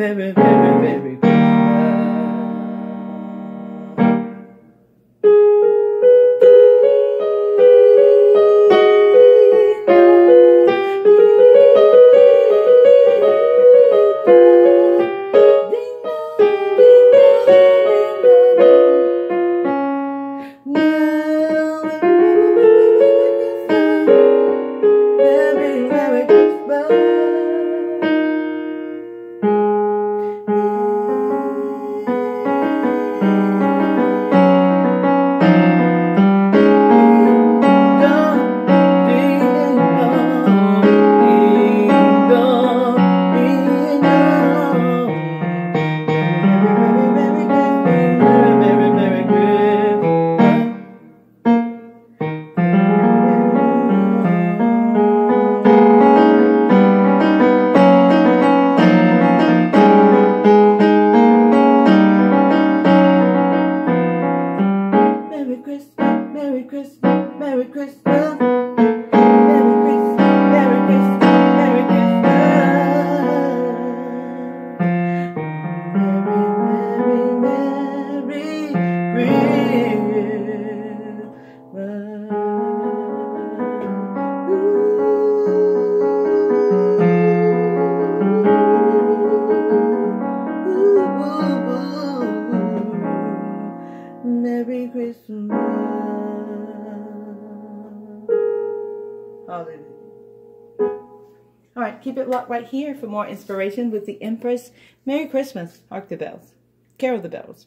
Merry, Merry, Merry Christmas. Merry Christmas, Merry Christmas, Merry Christmas. Merry Christmas, Merry Christmas, Merry. Merry, Merry, Christmas. Merry Christmas. Hallelujah. All right, keep it locked right here for more inspiration with the Empress. Merry Christmas. Hark the bells. Carol the bells.